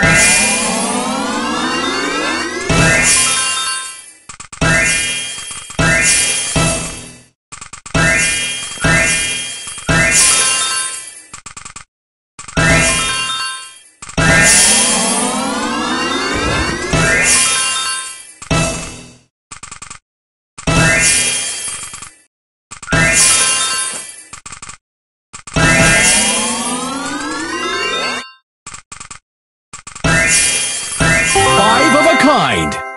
Yes. kind.